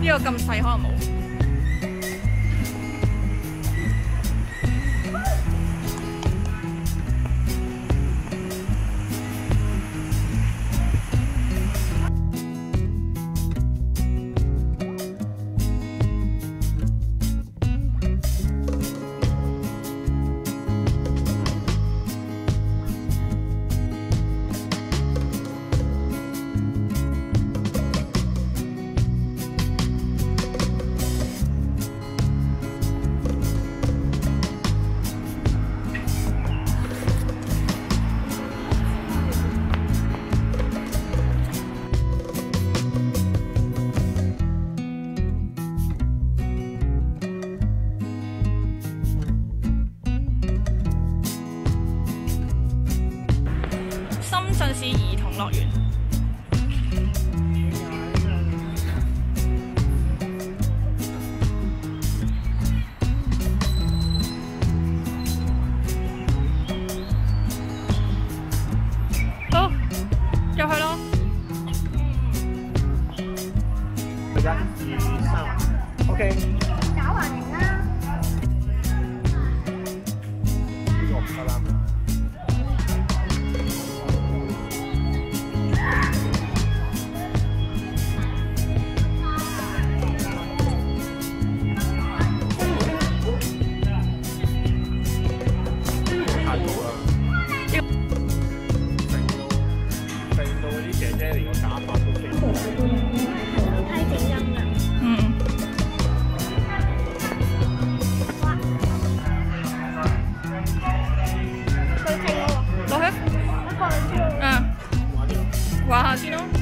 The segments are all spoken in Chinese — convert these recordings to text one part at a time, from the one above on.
呢個咁細可能冇。赵云一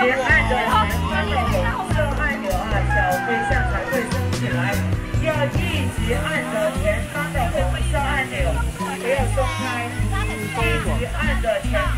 别按着前方的红色按钮啊，小飞象才会升起来。要一直按着前方的红色按钮，不要松开，一直按着前方。